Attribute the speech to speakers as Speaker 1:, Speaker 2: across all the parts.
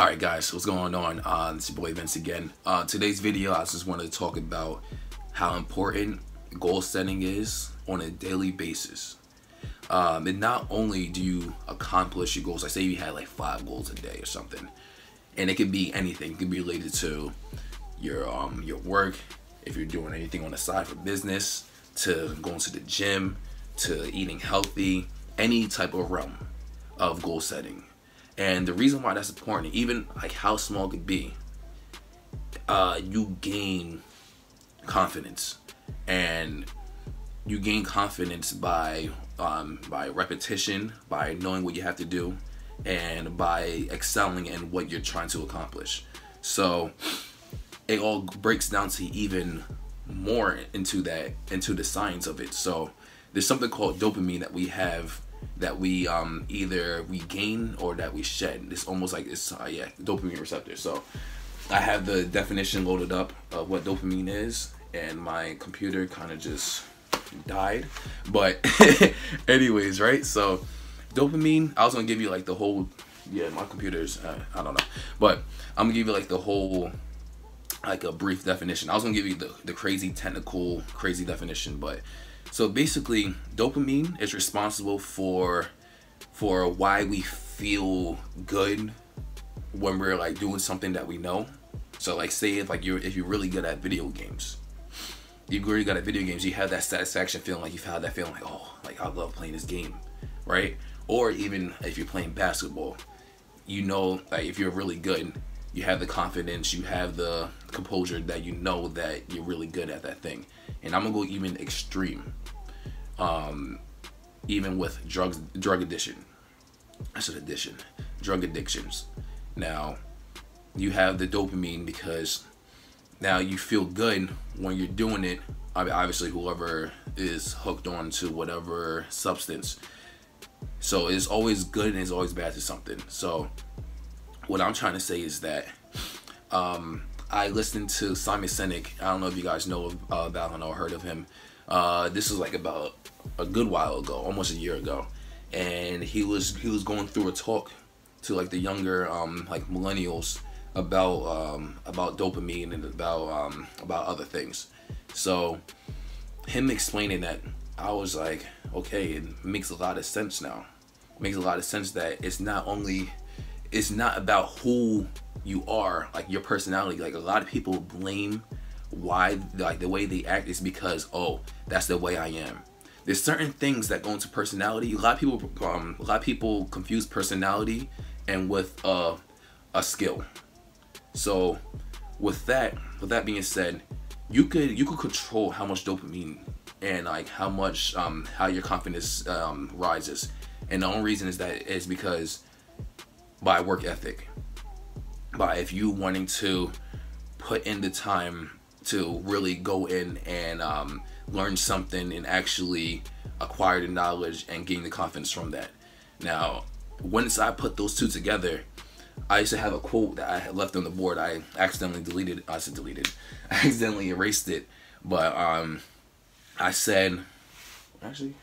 Speaker 1: Alright guys, what's going on? Uh, it's your boy Vince again. Uh, today's video, I just wanted to talk about how important goal setting is on a daily basis. Um, and not only do you accomplish your goals, like say you had like five goals a day or something, and it could be anything. It could be related to your um, your work, if you're doing anything on the side for business, to going to the gym, to eating healthy, any type of realm of goal setting. And the reason why that's important, even like how small it could be, uh, you gain confidence, and you gain confidence by um, by repetition, by knowing what you have to do, and by excelling in what you're trying to accomplish. So it all breaks down to even more into that into the science of it. So there's something called dopamine that we have that we um, either we gain or that we shed. It's almost like it's uh, yeah dopamine receptor. So I have the definition loaded up of what dopamine is, and my computer kind of just died. But anyways, right? So dopamine. I was gonna give you like the whole. Yeah, my computer's. Uh, I don't know, but I'm gonna give you like the whole like a brief definition. I was gonna give you the, the crazy technical, crazy definition, but so basically, dopamine is responsible for for why we feel good when we're like doing something that we know. So like say if like you're if you're really good at video games, you're really good at video games, you have that satisfaction feeling like you've had that feeling like oh like I love playing this game, right? Or even if you're playing basketball, you know like if you're really good, you have the confidence, you have the composure that you know that you're really good at that thing. And I'm gonna go even extreme. Um, even with drugs, drug addiction. I said addiction, drug addictions. Now, you have the dopamine because now you feel good when you're doing it. I mean, obviously, whoever is hooked on to whatever substance. So it's always good and it's always bad to something. So what I'm trying to say is that um, I listened to Simon Sinek. I don't know if you guys know about him or heard of him. Uh, this was like about a good while ago, almost a year ago, and he was he was going through a talk to like the younger um, like millennials about um, about dopamine and about um, about other things. So him explaining that, I was like, okay, it makes a lot of sense now. It makes a lot of sense that it's not only it's not about who you are, like your personality. Like a lot of people blame why like the way they act is because oh that's the way I am. There's certain things that go into personality. A lot of people um, a lot of people confuse personality and with uh, a skill. So with that with that being said, you could you could control how much dopamine and like how much um, how your confidence um, rises. And the only reason is that is because by work ethic by if you wanting to put in the time to really go in and um, learn something and actually acquire the knowledge and gain the confidence from that. Now, once I put those two together, I used to have a quote that I had left on the board. I accidentally deleted. I said deleted. I accidentally erased it, but um, I said, actually,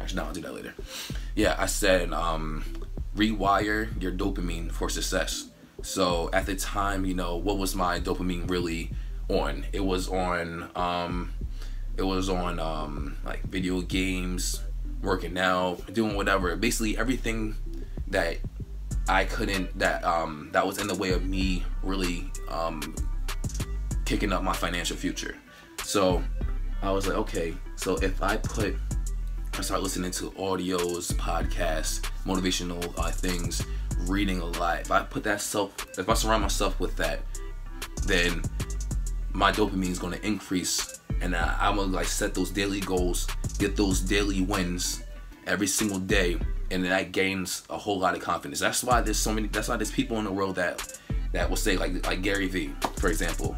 Speaker 1: actually, no, I'll do that later. Yeah, I said, um, rewire your dopamine for success. So at the time, you know, what was my dopamine really on? It was on um it was on um like video games, working out, doing whatever. Basically everything that I couldn't that um that was in the way of me really um kicking up my financial future. So I was like, okay, so if I put I start listening to audios, podcasts, motivational uh, things, reading a lot. If I put that self, if I surround myself with that, then my dopamine is going to increase, and I'm gonna like set those daily goals, get those daily wins every single day, and that gains a whole lot of confidence. That's why there's so many. That's why there's people in the world that that will say like like Gary Vee, for example.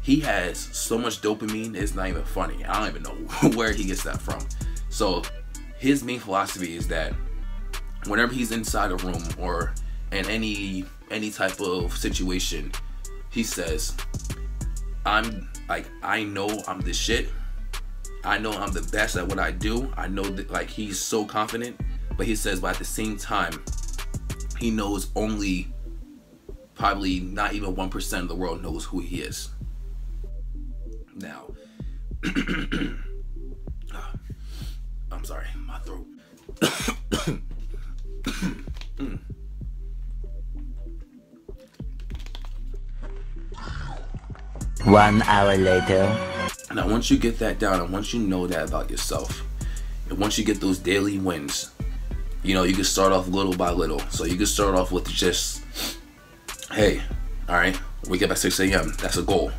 Speaker 1: He has so much dopamine, it's not even funny. I don't even know where he gets that from. So his main philosophy is that whenever he's inside a room or in any any type of situation, he says, I'm like I know I'm the shit. I know I'm the best at what I do. I know that like he's so confident, but he says, but at the same time, he knows only probably not even 1% of the world knows who he is. Now, I'm sorry, my throat.
Speaker 2: One hour later.
Speaker 1: Now, once you get that down and once you know that about yourself, and once you get those daily wins, you know, you can start off little by little. So you can start off with just, hey, all right, wake up at 6 a.m. That's a goal.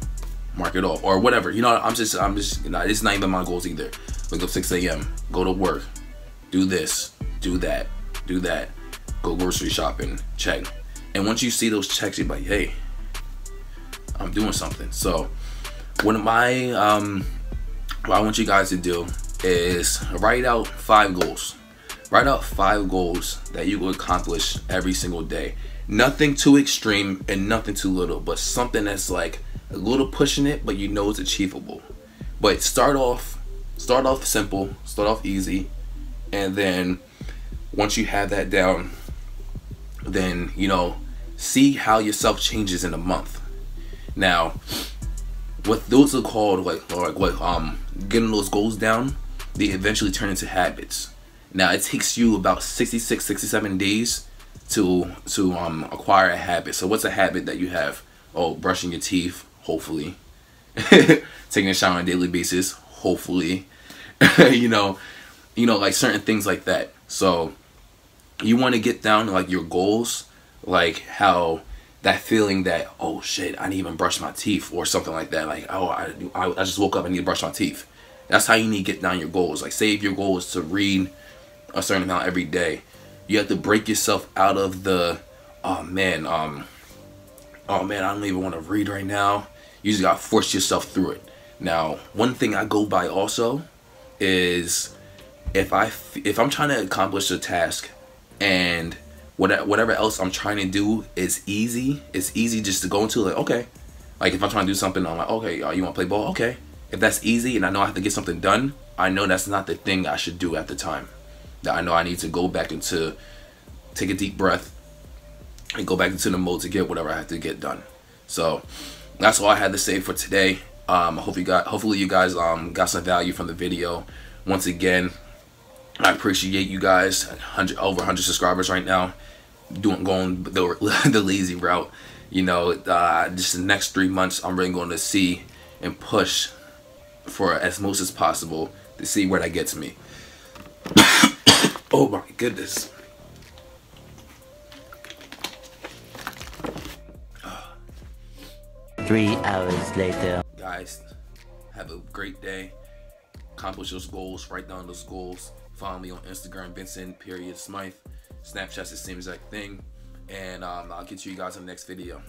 Speaker 1: Mark it off or whatever. You know, I'm just, I'm just, you know, it's not even my goals either. Wake up 6 a.m. Go to work. Do this. Do that. Do that. Go grocery shopping. Check. And once you see those checks, you're like, hey, I'm doing something. So, one my, um, what I want you guys to do is write out five goals. Write out five goals that you will accomplish every single day. Nothing too extreme and nothing too little, but something that's like a little pushing it, but you know it's achievable. But start off, start off simple, start off easy, and then once you have that down, then you know, see how yourself changes in a month. Now, what those are called like or like what um getting those goals down, they eventually turn into habits. Now it takes you about 66, 67 days to to um acquire a habit. So what's a habit that you have? Oh, brushing your teeth, hopefully. Taking a shower on a daily basis, hopefully. you know, you know, like certain things like that. So you want to get down to like your goals, like how that feeling that oh shit, I didn't even brush my teeth or something like that. Like oh, I I, I just woke up and need to brush my teeth. That's how you need to get down your goals. Like if your goal is to read a certain amount every day, you have to break yourself out of the oh man um oh man I don't even want to read right now. You just gotta force yourself through it. Now one thing I go by also is if I if I'm trying to accomplish a task and whatever else I'm trying to do is easy. It's easy just to go into like okay, like if I'm trying to do something, I'm like okay, you want to play ball? Okay. If that's easy and I know I have to get something done, I know that's not the thing I should do at the time. That I know I need to go back into, take a deep breath, and go back into the mode to get whatever I have to get done. So that's all I had to say for today. Um, I hope you got, hopefully you guys um, got some value from the video. Once again, I appreciate you guys. 100 over 100 subscribers right now doing going the, the lazy route. You know, uh, just the next three months, I'm really going to see and push for as most as possible to see where that gets me. oh my goodness.
Speaker 2: Three hours later.
Speaker 1: Guys, have a great day. Accomplish those goals. Write down those goals. Follow me on Instagram, Vincent period Smythe. Snapchat's the same exact thing. And um, I'll get to you guys in the next video.